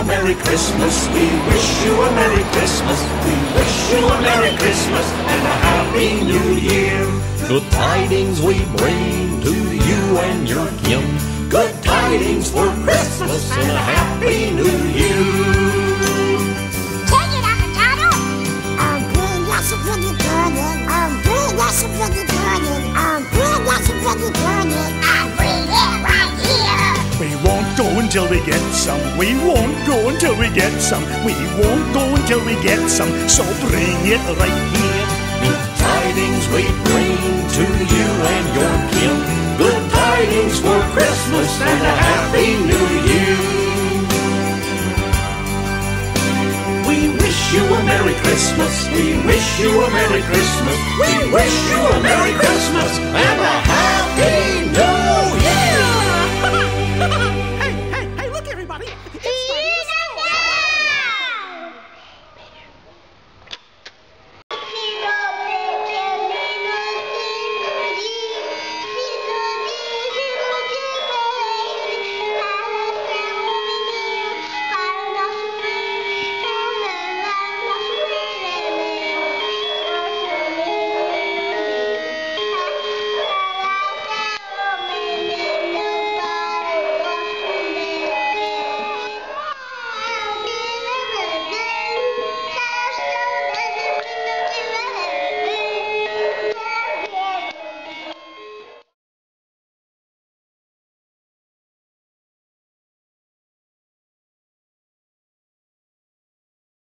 you a Merry Christmas. We wish you a Merry Christmas. We wish you a Merry Christmas and a Happy New Year. Good tidings we bring to you and your kin. Good tidings for Christmas and a Happy New Year. Take it, avocado! Oh, good, that's a pretty pudding. Oh, good, that's a pretty pudding. Until we get some. We won't go until we get some. We won't go until we get some. So bring it right here. Good tidings we bring to you and your kin. Good tidings for Christmas and a Happy New Year. We wish you a Merry Christmas. We wish you a Merry Christmas. We